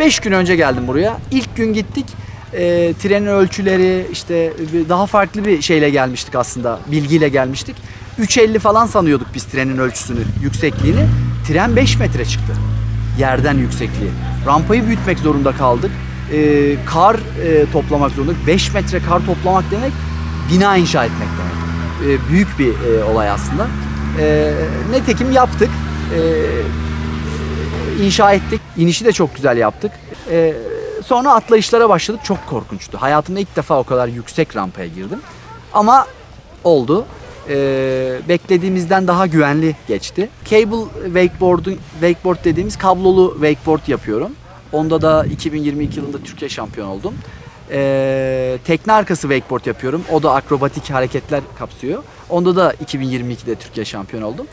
4-5 gün önce geldim buraya. İlk gün gittik. E, trenin ölçüleri işte bir- daha farklı bir şeyle gelmiştik aslında. Bilgiyle gelmiştik. 3.50 falan sanıyorduk biz trenin ölçüsünü, yüksekliğini. Tren 5 metre çıktı. Yerden yüksekliği. Rampayı büyütmek zorunda kaldık. E, kar e, toplamak zorunda. 5 metre kar toplamak demek bina inşa etmek demek. E, büyük bir e, olay aslında. E, netekim yaptık. E, inşa ettik. İnişi de çok güzel yaptık. Ee, sonra atlayışlara başladık. Çok korkunçtu. Hayatımda ilk defa o kadar yüksek rampaya girdim. Ama oldu. Ee, beklediğimizden daha güvenli geçti. Cable wakeboard'un wakeboard dediğimiz kablolu wakeboard yapıyorum. Onda da 2022 yılında Türkiye şampiyon oldum. Ee, tekne arkası wakeboard yapıyorum. O da akrobatik hareketler kapsıyor. Onda da 2022'de Türkiye şampiyon oldum.